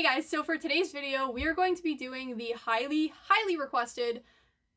Hey guys, so for today's video, we are going to be doing the highly, highly requested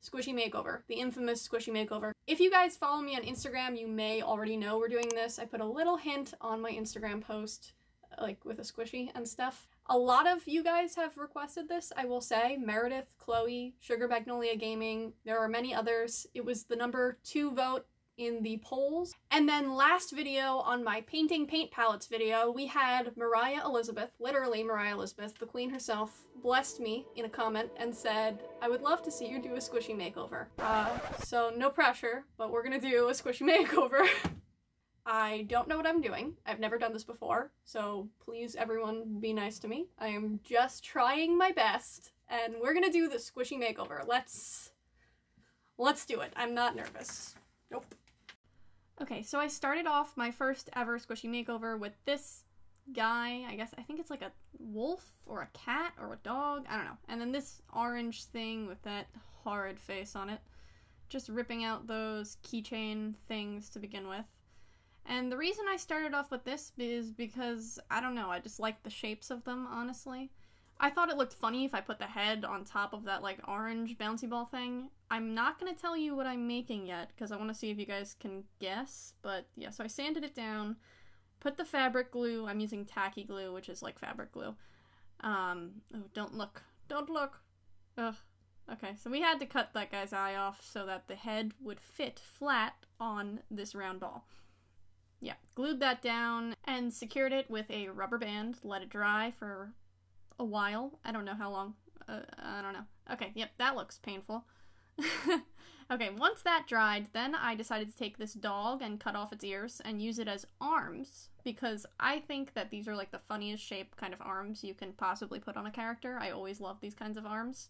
squishy makeover, the infamous squishy makeover. If you guys follow me on Instagram, you may already know we're doing this. I put a little hint on my Instagram post, uh, like with a squishy and stuff. A lot of you guys have requested this, I will say. Meredith, Chloe, Sugar Magnolia Gaming, there are many others. It was the number two vote in the polls. And then last video on my painting paint palettes video, we had Moriah Elizabeth, literally Moriah Elizabeth, the queen herself, blessed me in a comment and said, I would love to see you do a squishy makeover. Uh, so no pressure, but we're gonna do a squishy makeover. I don't know what I'm doing. I've never done this before, so please everyone be nice to me. I am just trying my best, and we're gonna do the squishy makeover. Let's... Let's do it. I'm not nervous. Nope. Okay, so I started off my first ever squishy makeover with this guy. I guess I think it's like a wolf or a cat or a dog. I don't know. And then this orange thing with that horrid face on it. Just ripping out those keychain things to begin with. And the reason I started off with this is because, I don't know, I just like the shapes of them, honestly. I thought it looked funny if I put the head on top of that like orange bouncy ball thing. I'm not going to tell you what I'm making yet because I want to see if you guys can guess. But yeah, so I sanded it down, put the fabric glue. I'm using tacky glue, which is like fabric glue. Um, oh, don't look. Don't look. Ugh. Okay, so we had to cut that guy's eye off so that the head would fit flat on this round ball. Yeah, glued that down and secured it with a rubber band, let it dry for a while. I don't know how long. Uh, I don't know. Okay, yep, that looks painful. okay, once that dried, then I decided to take this dog and cut off its ears and use it as arms because I think that these are like the funniest shape kind of arms you can possibly put on a character. I always love these kinds of arms.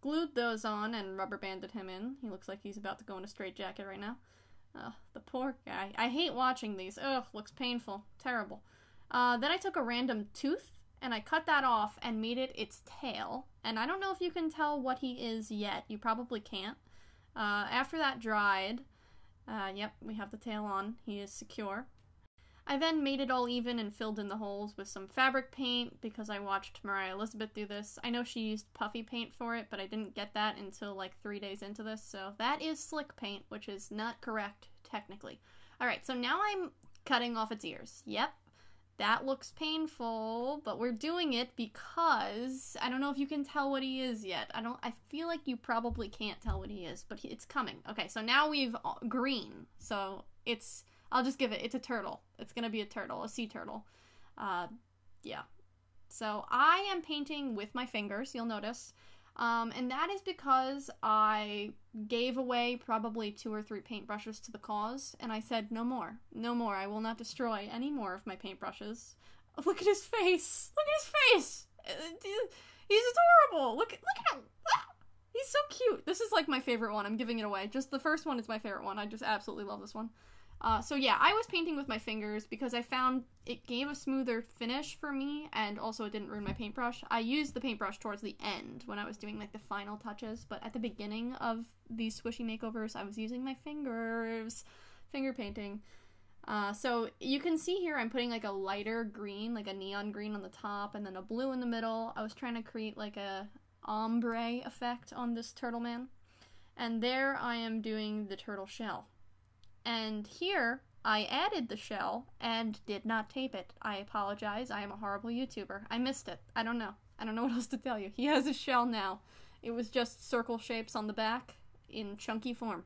Glued those on and rubber banded him in. He looks like he's about to go in a straitjacket right now. Ugh, the poor guy. I hate watching these. Ugh, looks painful. Terrible. Uh, then I took a random tooth and I cut that off and made it its tail. And I don't know if you can tell what he is yet. You probably can't. Uh, after that dried, uh, yep, we have the tail on. He is secure. I then made it all even and filled in the holes with some fabric paint because I watched Moriah Elizabeth do this. I know she used puffy paint for it, but I didn't get that until like three days into this, so that is slick paint, which is not correct technically. Alright, so now I'm cutting off its ears. Yep, that looks painful, but we're doing it because I don't know if you can tell what he is yet. I don't I feel like you probably can't tell what he is, but he, it's coming. Okay, so now we've uh, green. So it's I'll just give it it's a turtle. It's going to be a turtle, a sea turtle. Uh yeah. So I am painting with my fingers, you'll notice. Um, and that is because I gave away probably two or three paintbrushes to the cause, and I said, no more. No more. I will not destroy any more of my paintbrushes. Look at his face! Look at his face! Uh, he's adorable! Look, look at him! Ah! He's so cute! This is like my favorite one. I'm giving it away. Just the first one is my favorite one. I just absolutely love this one. Uh, so yeah, I was painting with my fingers because I found it gave a smoother finish for me and also it didn't ruin my paintbrush. I used the paintbrush towards the end when I was doing like the final touches, but at the beginning of these squishy makeovers, I was using my fingers, finger painting. Uh, so you can see here I'm putting like a lighter green, like a neon green on the top and then a blue in the middle. I was trying to create like a ombre effect on this turtle man. And there I am doing the turtle shell. And here, I added the shell and did not tape it. I apologize. I am a horrible YouTuber. I missed it. I don't know. I don't know what else to tell you. He has a shell now. It was just circle shapes on the back in chunky form.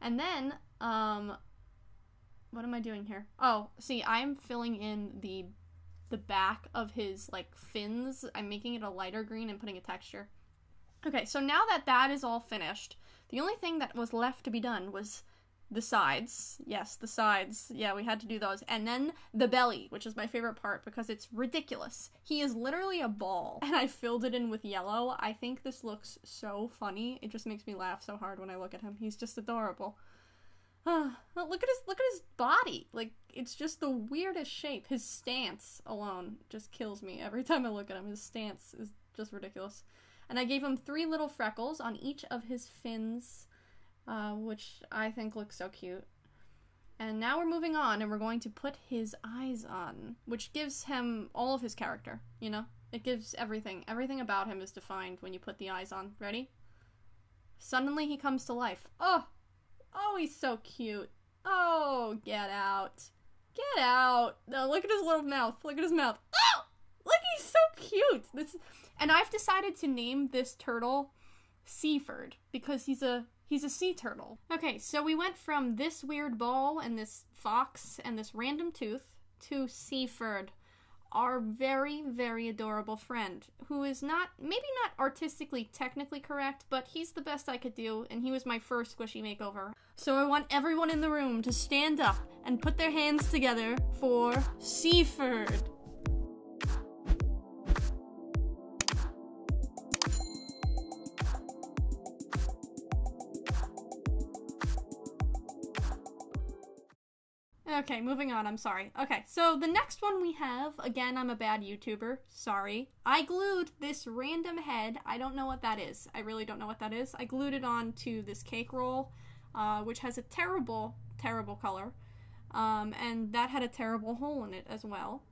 And then, um, what am I doing here? Oh, see, I'm filling in the the back of his like fins. I'm making it a lighter green and putting a texture. Okay, so now that that is all finished, the only thing that was left to be done was the sides. Yes, the sides. Yeah, we had to do those. And then the belly, which is my favorite part because it's ridiculous. He is literally a ball, and I filled it in with yellow. I think this looks so funny. It just makes me laugh so hard when I look at him. He's just adorable. Look at his look at his body. Like it's just the weirdest shape. His stance alone just kills me every time I look at him. His stance is just ridiculous. And I gave him three little freckles on each of his fins uh, which I think looks so cute. And now we're moving on and we're going to put his eyes on, which gives him all of his character, you know? It gives everything. Everything about him is defined when you put the eyes on. Ready? Suddenly he comes to life. Oh! Oh, he's so cute. Oh, get out. Get out. No, look at his little mouth. Look at his mouth. Oh! Look, he's so cute. This and I've decided to name this turtle Seaford because he's a he's a sea turtle. Okay, so we went from this weird ball and this fox and this random tooth to Seaford our very, very adorable friend, who is not, maybe not artistically technically correct, but he's the best I could do, and he was my first squishy makeover. So I want everyone in the room to stand up and put their hands together for Seaford. Okay, moving on. I'm sorry. Okay, so the next one we have, again, I'm a bad YouTuber. Sorry. I glued this random head. I don't know what that is. I really don't know what that is. I glued it onto this cake roll, uh, which has a terrible, terrible color. Um, and that had a terrible hole in it as well,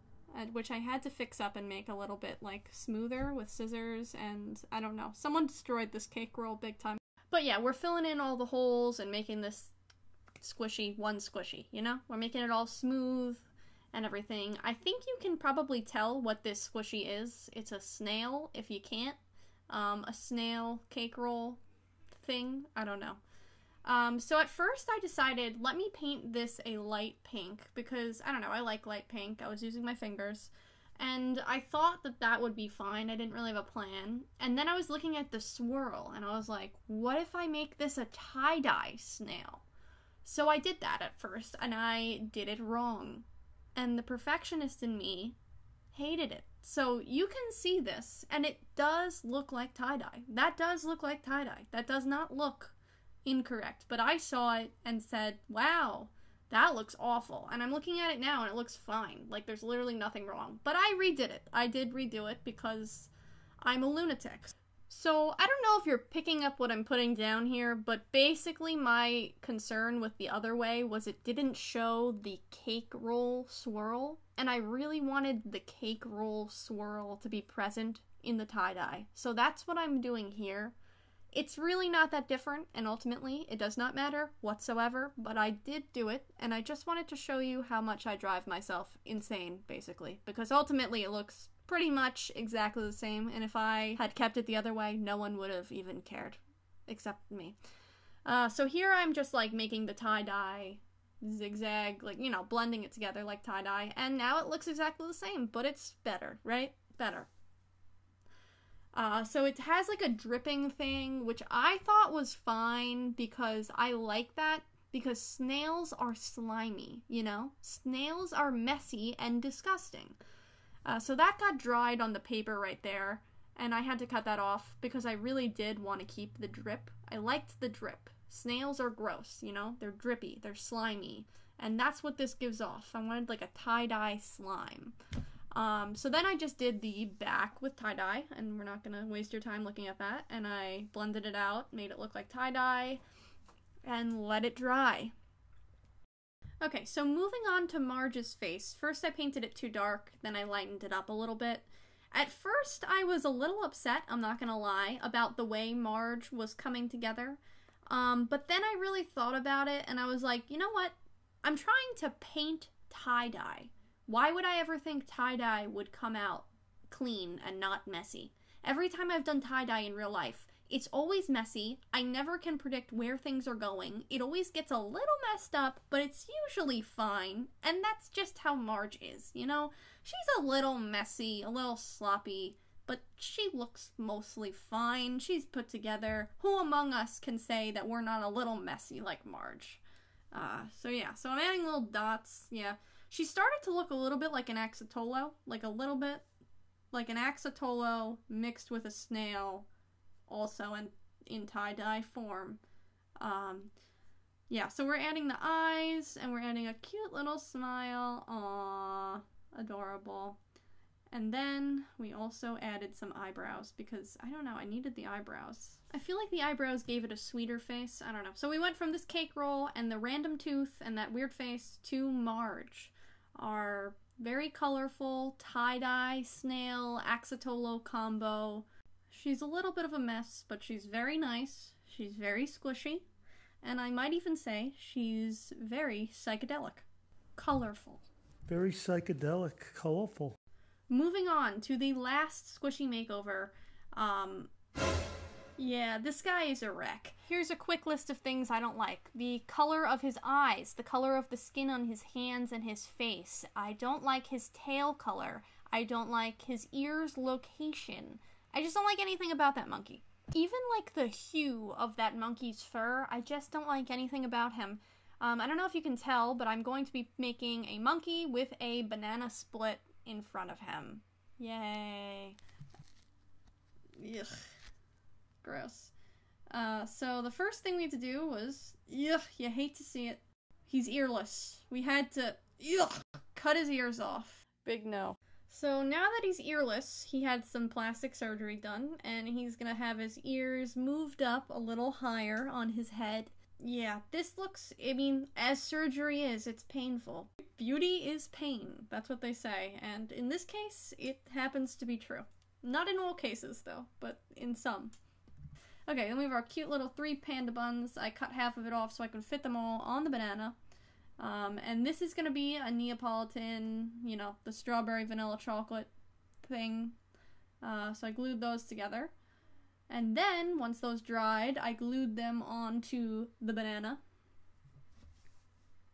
which I had to fix up and make a little bit, like, smoother with scissors, and I don't know. Someone destroyed this cake roll big time. But yeah, we're filling in all the holes and making this squishy, one squishy, you know? We're making it all smooth and everything. I think you can probably tell what this squishy is. It's a snail, if you can't. Um, a snail cake roll thing. I don't know. Um, so at first I decided, let me paint this a light pink because, I don't know, I like light pink. I was using my fingers. And I thought that that would be fine. I didn't really have a plan. And then I was looking at the swirl and I was like, what if I make this a tie-dye snail? So I did that at first, and I did it wrong. And the perfectionist in me hated it. So you can see this, and it does look like tie dye. That does look like tie dye. That does not look incorrect. But I saw it and said, wow, that looks awful. And I'm looking at it now, and it looks fine. Like there's literally nothing wrong. But I redid it. I did redo it because I'm a lunatic. So, I don't know if you're picking up what I'm putting down here, but basically my concern with the other way was it didn't show the cake roll swirl, and I really wanted the cake roll swirl to be present in the tie-dye. So that's what I'm doing here. It's really not that different, and ultimately, it does not matter whatsoever, but I did do it, and I just wanted to show you how much I drive myself insane, basically, because ultimately it looks pretty much exactly the same, and if I had kept it the other way, no one would have even cared, except me. Uh, so here I'm just like making the tie-dye zigzag, like, you know, blending it together like tie-dye, and now it looks exactly the same, but it's better, right? Better. Uh, so it has like a dripping thing, which I thought was fine because I like that because snails are slimy, you know? Snails are messy and disgusting. Uh, so that got dried on the paper right there, and I had to cut that off because I really did want to keep the drip. I liked the drip. Snails are gross, you know? They're drippy, they're slimy, and that's what this gives off. I wanted like a tie-dye slime. Um, so then I just did the back with tie-dye, and we're not gonna waste your time looking at that, and I blended it out, made it look like tie-dye, and let it dry. Okay, so moving on to Marge's face. First I painted it too dark, then I lightened it up a little bit. At first I was a little upset, I'm not gonna lie, about the way Marge was coming together. Um, but then I really thought about it and I was like, you know what? I'm trying to paint tie-dye. Why would I ever think tie-dye would come out clean and not messy? Every time I've done tie-dye in real life, it's always messy. I never can predict where things are going. It always gets a little messed up, but it's usually fine. And that's just how Marge is, you know? She's a little messy, a little sloppy, but she looks mostly fine. She's put together. Who among us can say that we're not a little messy like Marge? Uh, so yeah, so I'm adding little dots. Yeah. She started to look a little bit like an axolotl, like a little bit like an axolotl mixed with a snail also in, in tie-dye form. Um, yeah, so we're adding the eyes, and we're adding a cute little smile. Aww, adorable. And then we also added some eyebrows because, I don't know, I needed the eyebrows. I feel like the eyebrows gave it a sweeter face. I don't know. So we went from this cake roll and the random tooth and that weird face to Marge, our Very colorful, tie-dye, snail, axolotl combo. She's a little bit of a mess, but she's very nice. She's very squishy. And I might even say she's very psychedelic. Colorful. Very psychedelic, colorful. Moving on to the last squishy makeover. Um, yeah, this guy is a wreck. Here's a quick list of things I don't like. The color of his eyes, the color of the skin on his hands and his face. I don't like his tail color. I don't like his ears location. I just don't like anything about that monkey. Even like the hue of that monkey's fur, I just don't like anything about him. Um, I don't know if you can tell, but I'm going to be making a monkey with a banana split in front of him. Yay. Ugh. Gross. Uh, so the first thing we had to do was, ugh, you hate to see it. He's earless. We had to, ugh, cut his ears off. Big no. So now that he's earless, he had some plastic surgery done, and he's gonna have his ears moved up a little higher on his head. Yeah, this looks, I mean, as surgery is, it's painful. Beauty is pain, that's what they say, and in this case, it happens to be true. Not in all cases, though, but in some. Okay, then we have our cute little three panda buns. I cut half of it off so I can fit them all on the banana. Um, and this is going to be a Neapolitan, you know, the strawberry vanilla chocolate thing. Uh, so I glued those together. And then, once those dried, I glued them onto the banana.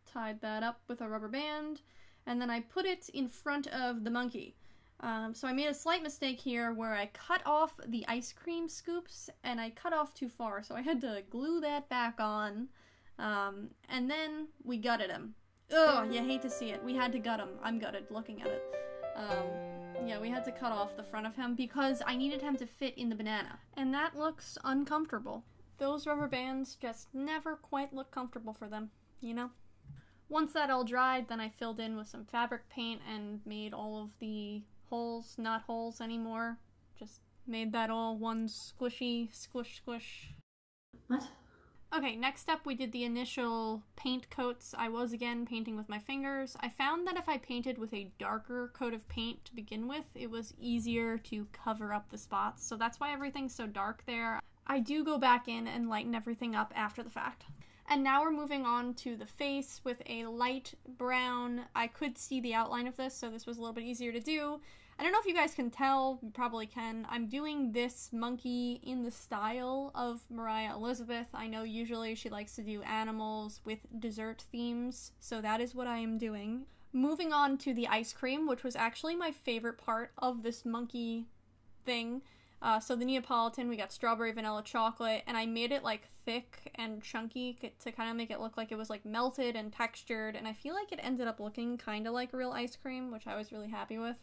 Tied that up with a rubber band. And then I put it in front of the monkey. Um, so I made a slight mistake here where I cut off the ice cream scoops and I cut off too far. So I had to glue that back on. Um, and then we gutted him. Ugh, you hate to see it. We had to gut him. I'm gutted looking at it. Um, yeah, we had to cut off the front of him because I needed him to fit in the banana. And that looks uncomfortable. Those rubber bands just never quite look comfortable for them, you know? Once that all dried, then I filled in with some fabric paint and made all of the holes not holes anymore. Just made that all one squishy squish squish. What? Okay, next up we did the initial paint coats. I was again painting with my fingers. I found that if I painted with a darker coat of paint to begin with, it was easier to cover up the spots. So that's why everything's so dark there. I do go back in and lighten everything up after the fact. And now we're moving on to the face with a light brown. I could see the outline of this, so this was a little bit easier to do. I don't know if you guys can tell, you probably can. I'm doing this monkey in the style of Moriah Elizabeth. I know usually she likes to do animals with dessert themes, so that is what I am doing. Moving on to the ice cream, which was actually my favorite part of this monkey thing. Uh, so the Neapolitan, we got strawberry vanilla chocolate, and I made it like thick and chunky to kind of make it look like it was like melted and textured, and I feel like it ended up looking kind of like real ice cream, which I was really happy with.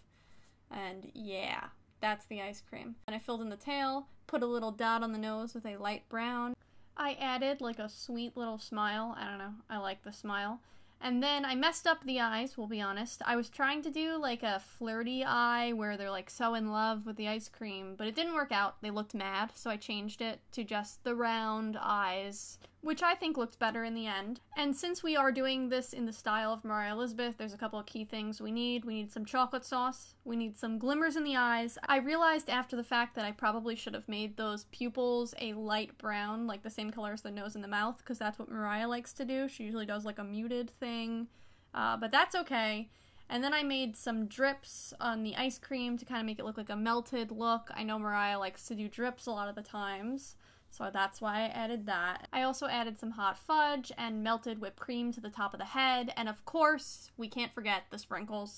And yeah, that's the ice cream. And I filled in the tail, put a little dot on the nose with a light brown. I added like a sweet little smile. I don't know. I like the smile. And then I messed up the eyes, we'll be honest. I was trying to do like a flirty eye where they're like so in love with the ice cream, but it didn't work out. They looked mad, so I changed it to just the round eyes, which I think looked better in the end. And since we are doing this in the style of Moriah Elizabeth, there's a couple of key things we need. We need some chocolate sauce, we need some glimmers in the eyes. I realized after the fact that I probably should have made those pupils a light brown, like the same color as the nose and the mouth, because that's what Moriah likes to do. She usually does like a muted thing thing, uh, but that's okay. And then I made some drips on the ice cream to kind of make it look like a melted look. I know Moriah likes to do drips a lot of the times, so that's why I added that. I also added some hot fudge and melted whipped cream to the top of the head, and of course, we can't forget the sprinkles.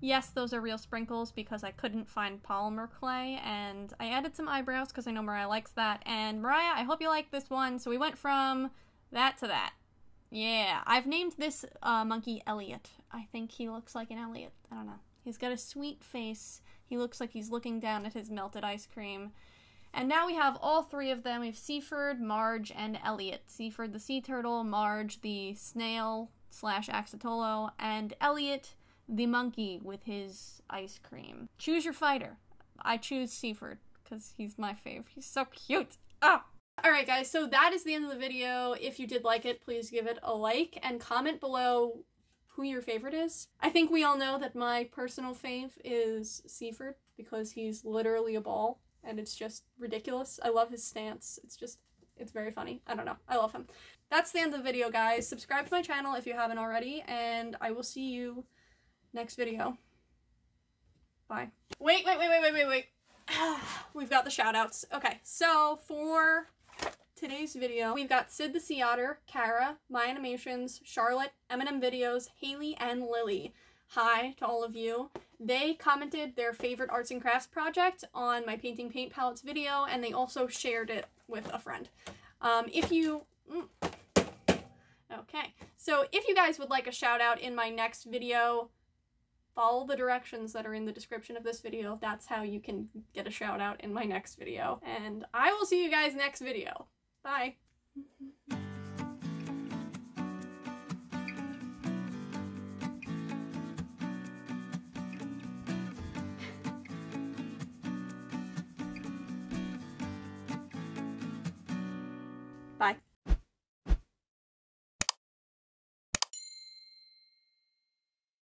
Yes, those are real sprinkles because I couldn't find polymer clay, and I added some eyebrows because I know Moriah likes that. And Moriah, I hope you like this one. So we went from that to that. Yeah, I've named this uh, monkey Elliot. I think he looks like an Elliot. I don't know. He's got a sweet face. He looks like he's looking down at his melted ice cream. And now we have all three of them. We have Seaford, Marge, and Elliot. Seaford the sea turtle, Marge the snail slash axolotl, and Elliot the monkey with his ice cream. Choose your fighter. I choose Seaford because he's my fave. He's so cute. Ah. Alright guys, so that is the end of the video. If you did like it, please give it a like and comment below who your favorite is. I think we all know that my personal fave is Seaford because he's literally a ball and it's just ridiculous. I love his stance. It's just, it's very funny. I don't know. I love him. That's the end of the video, guys. Subscribe to my channel if you haven't already, and I will see you next video. Bye. Wait, wait, wait, wait, wait, wait, wait. We've got the shoutouts. Okay, so for today's video, we've got Sid the Sea Otter, Kara, My Animations, Charlotte, Eminem Videos, Haley, and Lily. Hi to all of you. They commented their favorite arts and crafts project on my Painting Paint Palettes video, and they also shared it with a friend. Um, if you... Mm, okay, so if you guys would like a shout out in my next video, follow the directions that are in the description of this video. That's how you can get a shout out in my next video. And I will see you guys next video. Bye.